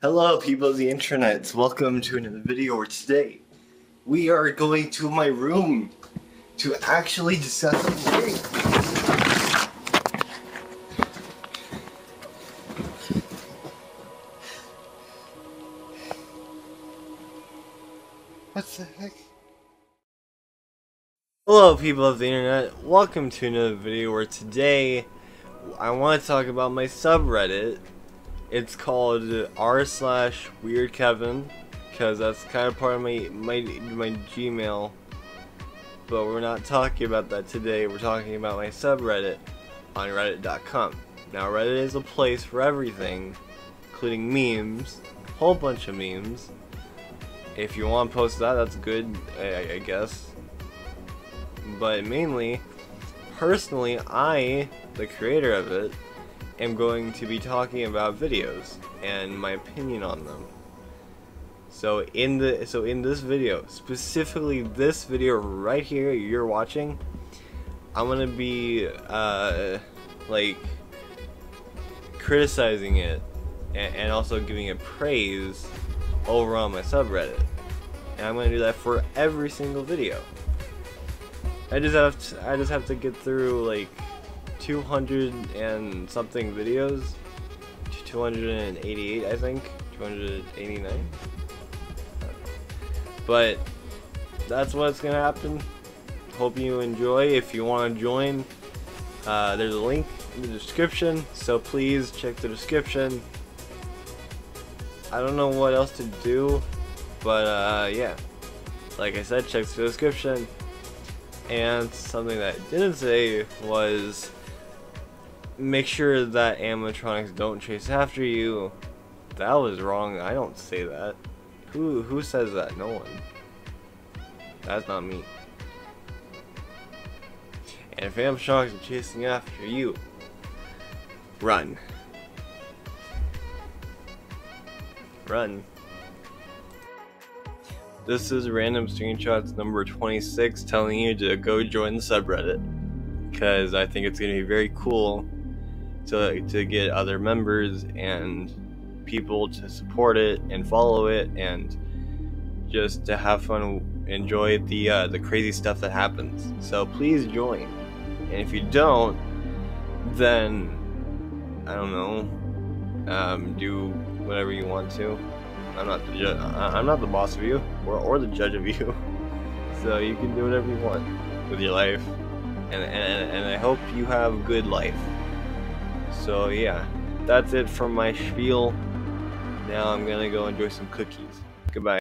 Hello people of the internet, welcome to another video where today we are going to my room to actually discuss. What the heck? Hello people of the internet, welcome to another video where today I want to talk about my subreddit it's called r slash weird Kevin because that's kind of part of my my my Gmail. But we're not talking about that today. We're talking about my subreddit on Reddit.com. Now Reddit is a place for everything, including memes, whole bunch of memes. If you want to post that, that's good, I, I guess. But mainly, personally, I, the creator of it, am going to be talking about videos and my opinion on them. So in the so in this video, specifically this video right here you're watching, I'm gonna be uh, like criticizing it and, and also giving it praise over on my subreddit. And I'm gonna do that for every single video. I just have to, I just have to get through like 200 and something videos. 288, I think. 289. But that's what's gonna happen. Hope you enjoy. If you want to join, uh, there's a link in the description. So please check the description. I don't know what else to do, but uh, yeah. Like I said, check the description. And something that I didn't say was make sure that animatronics don't chase after you. That was wrong. I don't say that. Who who says that? No one. That's not me. And if animatronics are chasing after you, run. Run. This is random screenshots number 26 telling you to go join the subreddit because I think it's going to be very cool to to get other members and people to support it and follow it and just to have fun enjoy the uh, the crazy stuff that happens. So please join. And if you don't then I don't know um, do whatever you want to. I'm not the ju- I'm not the boss of you or, or the judge of you. So you can do whatever you want with your life. And, and, and I hope you have good life so yeah, that's it from my spiel. Now I'm gonna go enjoy some cookies. Goodbye.